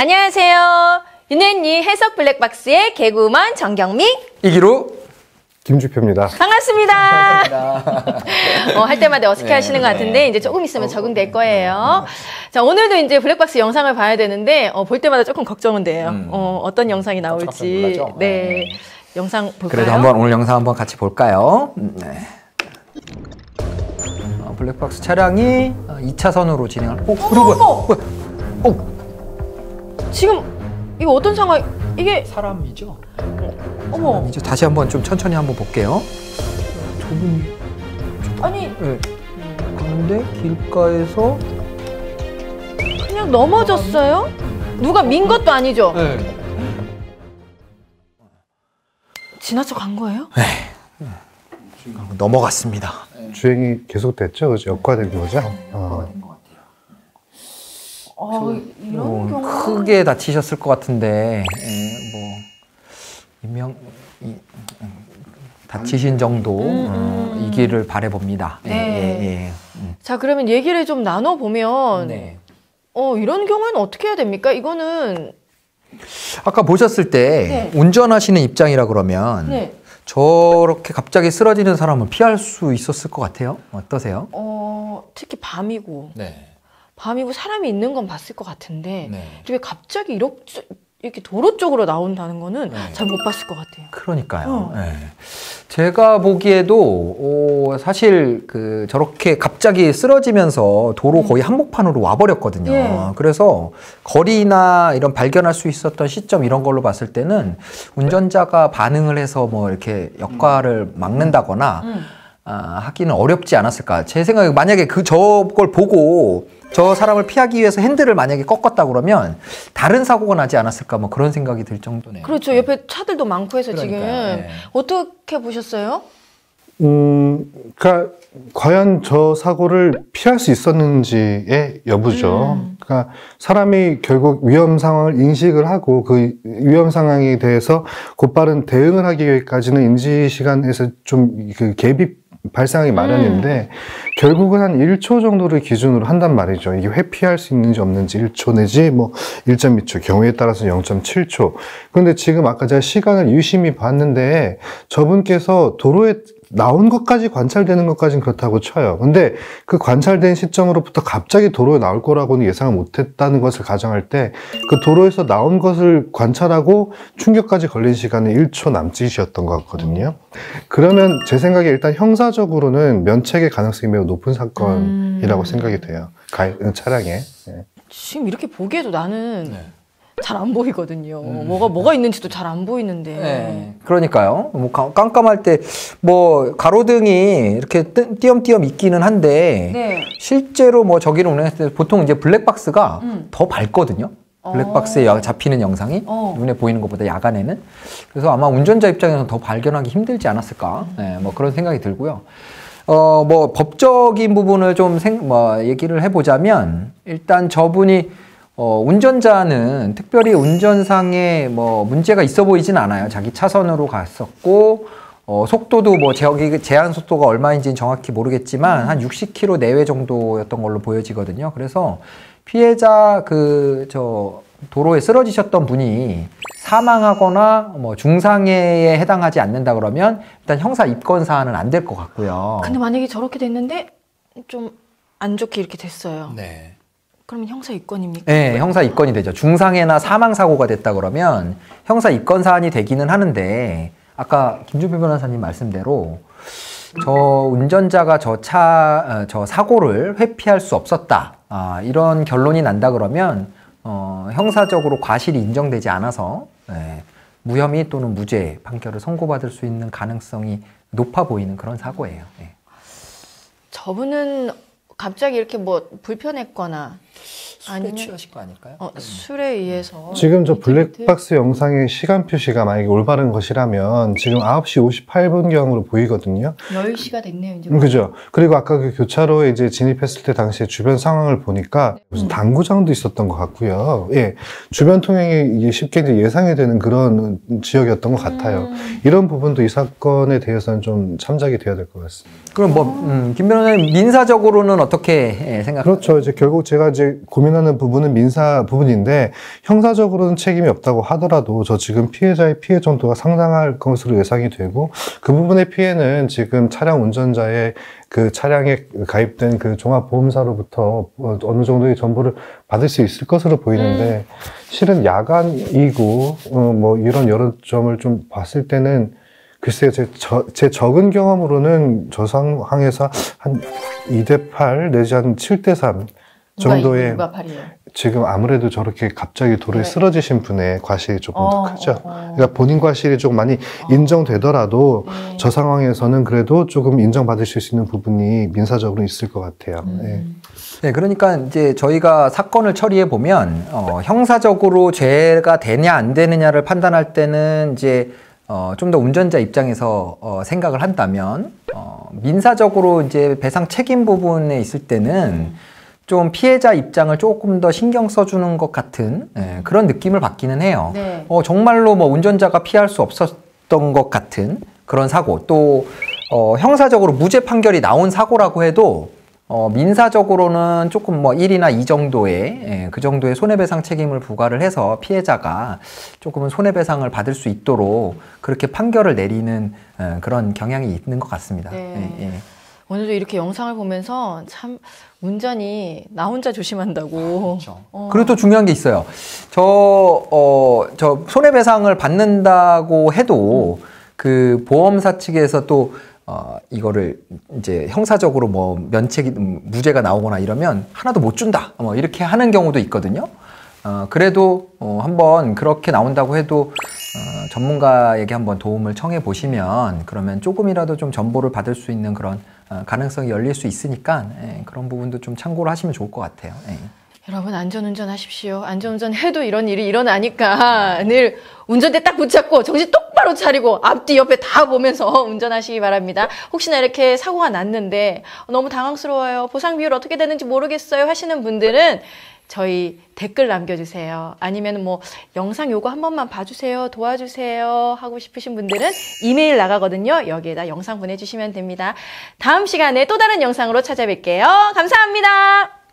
안녕하세요. 윤혜니 해석 블랙박스의 개구먼 정경미 이기로 김주표입니다. 반갑습니다. 어, 할 때마다 어색해 네, 하시는 것 같은데 네. 이제 조금 있으면 적응될 거예요. 자 오늘도 이제 블랙박스 영상을 봐야 되는데 어, 볼 때마다 조금 걱정은 돼요. 음. 어, 어떤 영상이 나올지. 놀라죠? 네. 영상 볼까요? 그래도 한번 오늘 영상 한번 같이 볼까요? 음, 네. 어, 블랙박스 차량이 2차선으로 진행할. 어, 어머, 어머! 뭐야? 어, 지금 이거 어떤 상황? 이게 사람이죠? 어머 이제 다시 한번 좀 천천히 한번 볼게요. 좁은 아니 네. 가운데 길가에서 그냥 넘어졌어요? 누가 민 것도 아니죠? 네. 지나쳐 간 거예요? 넘어갔습니다. 주행이 계속됐죠? 그죠? 역과된 거죠? 어. 어, 이런 뭐 경우 크게 다치셨을 것 같은데 예, 뭐 이명 이, 음, 다치신 정도 어, 이기를 바래봅니다. 예, 음, 네. 예, 예. 음. 자 그러면 얘기를 좀 나눠 보면 네. 어 이런 경우에는 어떻게 해야 됩니까? 이거는 아까 보셨을 때 네. 운전하시는 입장이라 그러면 네. 저렇게 갑자기 쓰러지는 사람을 피할 수 있었을 것 같아요. 어떠세요? 어 특히 밤이고 네. 밤이고 사람이 있는 건 봤을 것 같은데 네. 왜 갑자기 이렇게 이렇게 도로 쪽으로 나온다는 거는 네. 잘못 봤을 것 같아요. 그러니까요. 어. 예. 제가 보기에도 어, 사실 그 저렇게 갑자기 쓰러지면서 도로 거의 한복판으로 와버렸거든요. 예. 그래서 거리나 이런 발견할 수 있었던 시점 이런 걸로 봤을 때는 운전자가 반응을 해서 뭐 이렇게 역과를 막는다거나 음. 아, 하기는 어렵지 않았을까. 제 생각에 만약에 그 저걸 보고 저 사람을 피하기 위해서 핸들을 만약에 꺾었다 그러면 다른 사고가 나지 않았을까 뭐 그런 생각이 들 정도네요. 그렇죠. 옆에 차들도 많고 해서 그러니까요. 지금 네. 어떻게 보셨어요? 음, 그러니까 과연 저 사고를 피할 수 있었는지의 여부죠. 음. 그러니까 사람이 결국 위험 상황을 인식을 하고 그 위험 상황에 대해서 곧바른 대응을 하기 위해까지는 인지 시간에서 좀 그 갭이 발생하기 마련인데 결국은 한 1초 정도를 기준으로 한단 말이죠. 이게 회피할 수 있는지 없는지 1초 내지 뭐 1.2초, 경우에 따라서 0.7초. 그런데 지금 아까 제가 시간을 유심히 봤는데 저분께서 도로에 나온 것까지 관찰되는 것까지는 그렇다고 쳐요. 근데 그 관찰된 시점으로부터 갑자기 도로에 나올 거라고는 예상을 못 했다는 것을 가정할 때 그 도로에서 나온 것을 관찰하고 충격까지 걸린 시간은 1초 남짓이었던 것 같거든요. 그러면 제 생각에 일단 형사적으로는 면책의 가능성이 매우 높은 사건이라고 음. 생각이 돼요. 가, 차량에. 예. 지금 이렇게 보기에도 나는 네. 잘 안 보이거든요. 음. 뭐가 뭐가 있는지도 잘 안 보이는데. 네. 그러니까요. 뭐 깜- 깜깜할 때 뭐 가로등이 이렇게 뜨- 띄엄띄엄 있기는 한데 네. 실제로 뭐 저기를 운행했을 때 보통 이제 블랙박스가 음. 더 밝거든요. 블랙박스에 야- 잡히는 영상이 어. 눈에 보이는 것보다 야간에는 그래서 아마 운전자 입장에서는 더 발견하기 힘들지 않았을까 네, 뭐 그런 생각이 들고요. 어 뭐 법적인 부분을 좀 생, 뭐 얘기를 해보자면 일단 저분이 어, 운전자는 특별히 운전상에 뭐 문제가 있어 보이진 않아요. 자기 차선으로 갔었고, 어, 속도도 뭐 저기 제한 속도가 얼마인지는 정확히 모르겠지만 한 60km 내외 정도였던 걸로 보여지거든요. 그래서 피해자 그 저 도로에 쓰러지셨던 분이 사망하거나 뭐 중상해에 해당하지 않는다 그러면 일단 형사 입건 사안은 안 될 것 같고요. 근데 만약에 저렇게 됐는데 좀 안 좋게 이렇게 됐어요. 네. 그러면 형사 입건입니까? 네, 형사 입건이 되죠. 중상해나 사망 사고가 됐다 그러면 형사 입건 사안이 되기는 하는데 아까 김준표 변호사님 말씀대로 저 운전자가 저 차, 저 사고를 회피할 수 없었다. 아, 이런 결론이 난다 그러면 어, 형사적으로 과실이 인정되지 않아서 네, 무혐의 또는 무죄 판결을 선고받을 수 있는 가능성이 높아 보이는 그런 사고예요. 네. 저분은 갑자기 이렇게 뭐 불편했거나 아니면 취하신 거 아닐까요? 어, 술에 의해서 지금 저 블랙박스 영상의 시간 표시가 만약에 올바른 것이라면 지금 9시 58분경으로 보이거든요. 10시가 됐네요, 이제. 음, 그죠. 그리고 아까 그 교차로에 이제 진입했을 때 당시에 주변 상황을 보니까 무슨 음. 당구장도 있었던 것 같고요. 예. 주변 통행이 이게 쉽게 이제 예상이 되는 그런 지역이었던 것 같아요. 음. 이런 부분도 이 사건에 대해서는 좀 참작이 돼야 될 것 같습니다. 그럼 뭐, 음, 김 변호사님 민사적으로는 어떻게 예, 생각하세요? 그렇죠. 이제 결국 제가 이제 고민 하 관련하는 부분은 민사 부분인데 형사적으로는 책임이 없다고 하더라도 저 지금 피해자의 피해 정도가 상당할 것으로 예상이 되고 그 부분의 피해는 지금 차량 운전자의 그 차량에 가입된 그 종합보험사로부터 어, 어느 정도의 정보를 받을 수 있을 것으로 보이는데 실은 야간이고 어, 뭐 이런 여러 점을 좀 봤을 때는 글쎄요, 제, 저, 제 적은 경험으로는 저 상황에서 한 2대 8 내지 한 7대 3 정도의 누가 팔이에요? 지금 아무래도 저렇게 갑자기 돌에 네. 쓰러지신 분의 과실이 조금 어, 더 크죠. 어, 어. 그러니까 본인 과실이 조금 많이 인정되더라도 네. 저 상황에서는 그래도 조금 인정받으실 수 있는 부분이 민사적으로 있을 것 같아요. 음. 네. 네, 그러니까 이제 저희가 사건을 처리해 보면 어, 형사적으로 죄가 되냐 안 되느냐를 판단할 때는 이제 어, 좀 더 운전자 입장에서 어, 생각을 한다면 어, 민사적으로 이제 배상 책임 부분에 있을 때는 좀 피해자 입장을 조금 더 신경 써주는 것 같은 예, 그런 느낌을 받기는 해요. 네. 어, 정말로 뭐 운전자가 피할 수 없었던 것 같은 그런 사고 또 어, 형사적으로 무죄 판결이 나온 사고라고 해도 어, 민사적으로는 조금 뭐 1이나 2 정도의 예, 그 정도의 손해배상 책임을 부과를 해서 피해자가 조금은 손해배상을 받을 수 있도록 그렇게 판결을 내리는 예, 그런 경향이 있는 것 같습니다. 네. 예, 예. 오늘도 이렇게 영상을 보면서 참 운전이 나 혼자 조심한다고. 어. 그리고 또 중요한 게 있어요. 저, 어, 저 손해배상을 받는다고 해도 그 보험사 측에서 또 어, 이거를 이제 형사적으로 뭐 면책이, 음, 무죄가 나오거나 이러면 하나도 못 준다. 뭐 이렇게 하는 경우도 있거든요. 어, 그래도 어, 한번 그렇게 나온다고 해도 어, 전문가에게 한번 도움을 청해 보시면 그러면 조금이라도 좀 정보를 받을 수 있는 그런 어, 가능성이 열릴 수 있으니까 예, 그런 부분도 좀 참고를 하시면 좋을 것 같아요. 예. 여러분 안전운전 하십시오. 안전운전 해도 이런 일이 일어나니까 늘 운전대 딱 붙잡고 정신 똑바로 차리고 앞뒤 옆에 다 보면서 운전하시기 바랍니다. 혹시나 이렇게 사고가 났는데 너무 당황스러워요. 보상 비율 어떻게 되는지 모르겠어요 하시는 분들은 저희 댓글 남겨주세요. 아니면 뭐 영상 요거 한 번만 봐주세요. 도와주세요. 하고 싶으신 분들은 이메일 나가거든요. 여기에다 영상 보내주시면 됩니다. 다음 시간에 또 다른 영상으로 찾아뵐게요. 감사합니다.